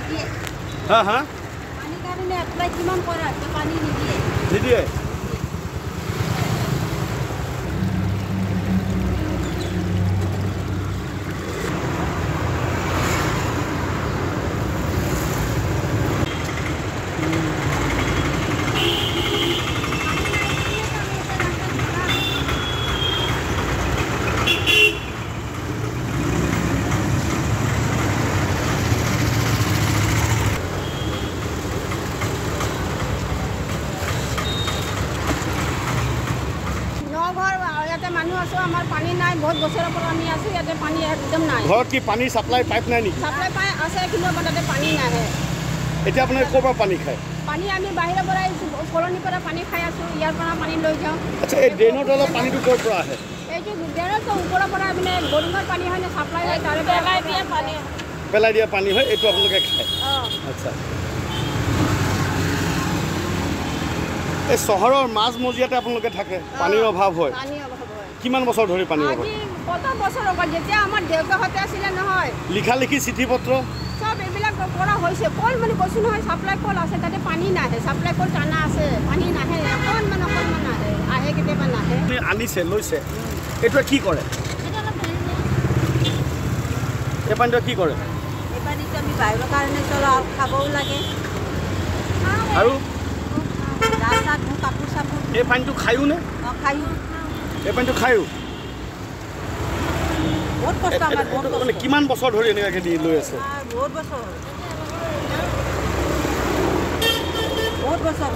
নিদিয়ে হা হা পানীৰ কাৰণে এপ্লাই কিমান কৰা আছে পানী নিদিয়ে নিদিয়ে আছোঁ আমাৰ পানী নাই বহুত বছৰৰ পৰা আমি আছোঁ ইয়াতে পানী একদম নাই। ঘৰত কি পানীৰ ছাপ্লাই পাইপ নাই নেকি? চাপ্লাই পাই আছে কিন্তু আমাৰ তাতে পানী নাহে। এতিয়া আপোনালোকে ক'ৰ পৰা পানী খায়? পানী আমি বাহিৰৰ পৰা কলনীৰ পৰা পানী খাই আছোঁ ইয়াৰ পৰা পানী লৈ যাওঁ। আচ্ছা এই ড্ৰেইনৰ তলত পানীটো ক'ৰ পৰা আহে? এইটো ডেৰতো ওপৰৰ পৰা মানে বৰিঙৰ পানী হয় নে চাপ্লাই হয় তাৰে পেলাই দিয়ে পানী। পেলাই দিয়া পানী হয় এইটো আপোনালোকে খায়। অঁ। আচ্ছা। এই চহৰৰ মাজমজিয়াতে আপোনালোকে থাকে পানীৰ অভাৱ হয়। পানীৰ অভাৱ। হয় কিমান বছৰ ধৰি অভাৱ আজি কত বছৰ হ'ল যেতিয়া আমাৰ দেউতাহঁতে আছিলে নহয়। লিখা লিখি চিঠি পত্ৰ চব এইবিলাক কৰা হৈছে। কল মানে কৈছোঁ নহয় চাপ্লাই কল আছে তাতে পানী নাহে। চাপ্লাই কল টানা আছে পানী নাহে। অকণমান অকণমান আহে আহে কেতিয়াবা নাহে। আনিছে লৈছে। এইটোৱে কি কৰে? এই পানীটোৱে কি কৰে? এই পানীটো আমি বাহিৰৰ কাৰণে চলাওঁ খাবও লাগে। আৰু? এই পানীটো খায়ো নে? অঁ খায়ো। এই পানীটো খায়ো। বহুত কষ্ট আমাৰ বহুত এইটো মানে কষ্ট। কিমান বছৰ ধৰি এনেকুৱাকৈ দি লৈ আছে? বহুত বছৰ। বহুত বছৰ